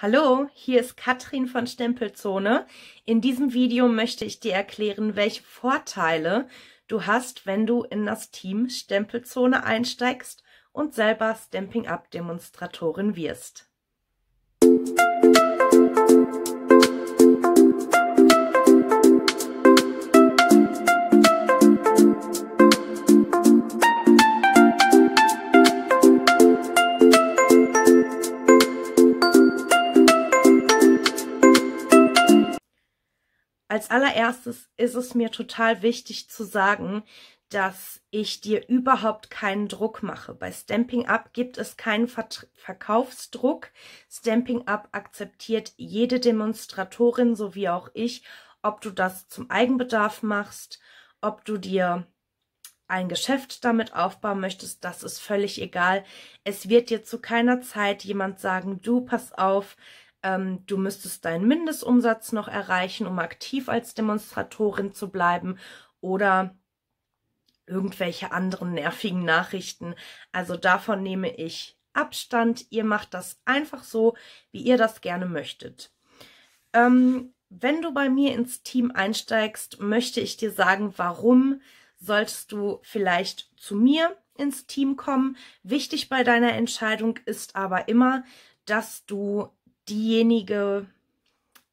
Hallo, hier ist Katrin von Stempelzone. In diesem Video möchte ich dir erklären, welche Vorteile du hast, wenn du in das Team Stempelzone einsteigst und selber Stamping Up Demonstratorin wirst. Als allererstes ist es mir total wichtig zu sagen, dass ich dir überhaupt keinen Druck mache. Bei Stamping Up gibt es keinen Ver Verkaufsdruck. Stamping Up akzeptiert jede Demonstratorin, so wie auch ich, ob du das zum Eigenbedarf machst, ob du dir ein Geschäft damit aufbauen möchtest, das ist völlig egal. Es wird dir zu keiner Zeit jemand sagen, du pass auf, ähm, du müsstest deinen Mindestumsatz noch erreichen, um aktiv als Demonstratorin zu bleiben oder irgendwelche anderen nervigen Nachrichten. Also davon nehme ich Abstand. Ihr macht das einfach so, wie ihr das gerne möchtet. Ähm, wenn du bei mir ins Team einsteigst, möchte ich dir sagen, warum solltest du vielleicht zu mir ins Team kommen. Wichtig bei deiner Entscheidung ist aber immer, dass du diejenige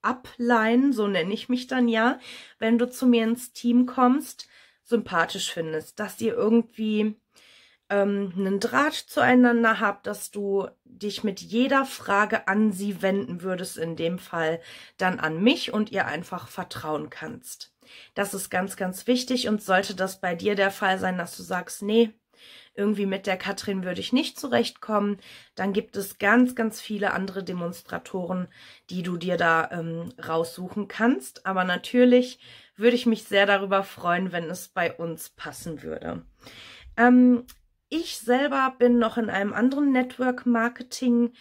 Upline, so nenne ich mich dann ja, wenn du zu mir ins Team kommst, sympathisch findest, dass ihr irgendwie ähm, einen Draht zueinander habt, dass du dich mit jeder Frage an sie wenden würdest, in dem Fall dann an mich und ihr einfach vertrauen kannst. Das ist ganz, ganz wichtig und sollte das bei dir der Fall sein, dass du sagst, nee, irgendwie mit der Katrin würde ich nicht zurechtkommen, dann gibt es ganz, ganz viele andere Demonstratoren, die du dir da ähm, raussuchen kannst. Aber natürlich würde ich mich sehr darüber freuen, wenn es bei uns passen würde. Ähm, ich selber bin noch in einem anderen Network Marketing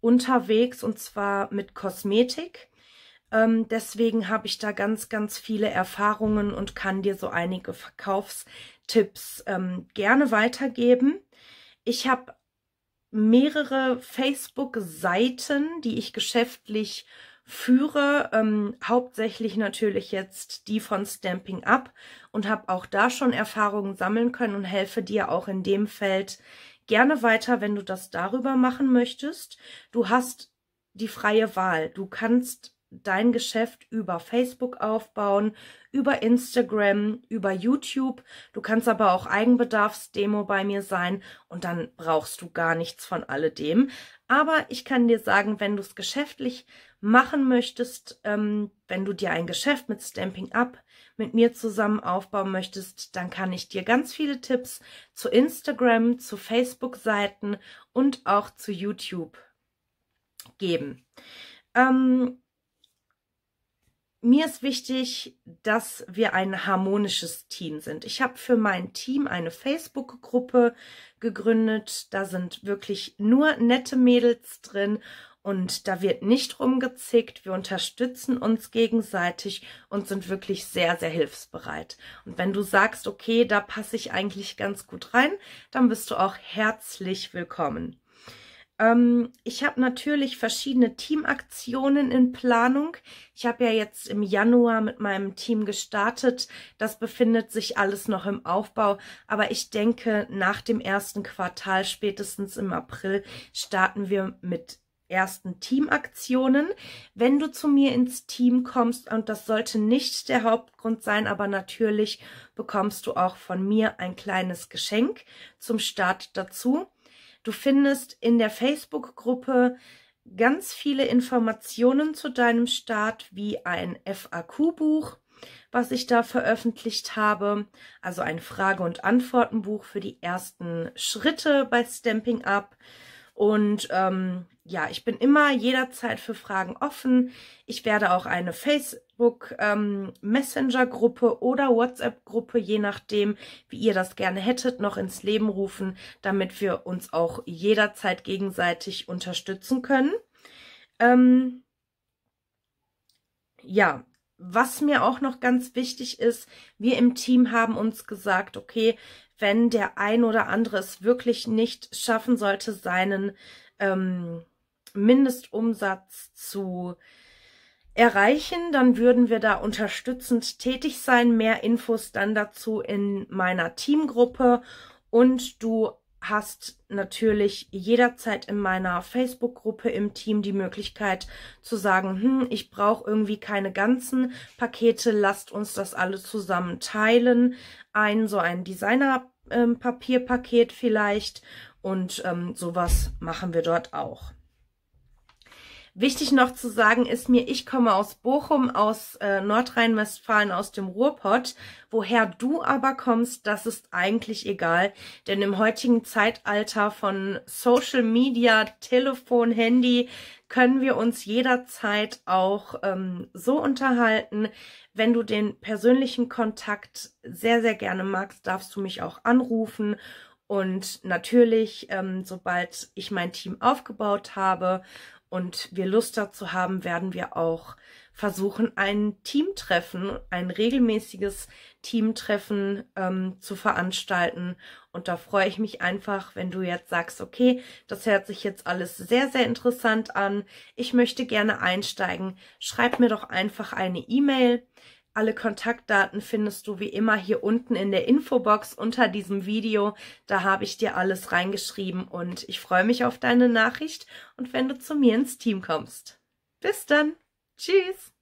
unterwegs und zwar mit Kosmetik. Ähm, deswegen habe ich da ganz, ganz viele Erfahrungen und kann dir so einige Verkaufstipps ähm, gerne weitergeben. Ich habe mehrere Facebook-Seiten, die ich geschäftlich führe, ähm, hauptsächlich natürlich jetzt die von Stamping Up und habe auch da schon Erfahrungen sammeln können und helfe dir auch in dem Feld gerne weiter, wenn du das darüber machen möchtest. Du hast die freie Wahl. Du kannst dein Geschäft über Facebook aufbauen, über Instagram, über YouTube. Du kannst aber auch Eigenbedarfsdemo bei mir sein und dann brauchst du gar nichts von alledem. Aber ich kann dir sagen, wenn du es geschäftlich machen möchtest, ähm, wenn du dir ein Geschäft mit Stamping Up mit mir zusammen aufbauen möchtest, dann kann ich dir ganz viele Tipps zu Instagram, zu Facebook-Seiten und auch zu YouTube geben. Ähm, mir ist wichtig, dass wir ein harmonisches Team sind. Ich habe für mein Team eine Facebook-Gruppe gegründet. Da sind wirklich nur nette Mädels drin und da wird nicht rumgezickt. Wir unterstützen uns gegenseitig und sind wirklich sehr, sehr hilfsbereit. Und wenn du sagst, okay, da passe ich eigentlich ganz gut rein, dann bist du auch herzlich willkommen. Ähm, ich habe natürlich verschiedene Teamaktionen in Planung. Ich habe ja jetzt im Januar mit meinem Team gestartet. Das befindet sich alles noch im Aufbau. Aber ich denke, nach dem ersten Quartal, spätestens im April, starten wir mit ersten Teamaktionen. Wenn du zu mir ins Team kommst, und das sollte nicht der Hauptgrund sein, aber natürlich bekommst du auch von mir ein kleines Geschenk zum Start dazu. Du findest in der Facebook-Gruppe ganz viele Informationen zu deinem Start, wie ein FAQ-Buch, was ich da veröffentlicht habe, also ein Frage- und Antwortenbuch für die ersten Schritte bei Stamping Up. Und ähm, ja, ich bin immer jederzeit für Fragen offen. Ich werde auch eine Facebook ähm, Messenger Gruppe oder WhatsApp Gruppe, je nachdem, wie ihr das gerne hättet, noch ins Leben rufen, damit wir uns auch jederzeit gegenseitig unterstützen können. Ähm, ja, was mir auch noch ganz wichtig ist, wir im Team haben uns gesagt, okay, wenn der ein oder andere es wirklich nicht schaffen sollte, seinen ähm, Mindestumsatz zu erreichen, dann würden wir da unterstützend tätig sein. Mehr Infos dann dazu in meiner Teamgruppe und du hast natürlich jederzeit in meiner Facebook-Gruppe im Team die Möglichkeit zu sagen, hm, ich brauche irgendwie keine ganzen Pakete, lasst uns das alle zusammen teilen. Ein so ein Designer-Papierpaket ähm, vielleicht und ähm, sowas machen wir dort auch. Wichtig noch zu sagen ist mir, ich komme aus Bochum, aus äh, Nordrhein-Westfalen, aus dem Ruhrpott. Woher du aber kommst, das ist eigentlich egal. Denn im heutigen Zeitalter von Social Media, Telefon, Handy können wir uns jederzeit auch ähm, so unterhalten. Wenn du den persönlichen Kontakt sehr, sehr gerne magst, darfst du mich auch anrufen. Und natürlich, ähm, sobald ich mein Team aufgebaut habe und wir Lust dazu haben, werden wir auch versuchen, ein Teamtreffen, ein regelmäßiges Teamtreffen ähm, zu veranstalten. Und da freue ich mich einfach, wenn du jetzt sagst, okay, das hört sich jetzt alles sehr, sehr interessant an. Ich möchte gerne einsteigen. Schreib mir doch einfach eine E-Mail. Alle Kontaktdaten findest du wie immer hier unten in der Infobox unter diesem Video. Da habe ich dir alles reingeschrieben und ich freue mich auf deine Nachricht und wenn du zu mir ins Team kommst. Bis dann. Tschüss.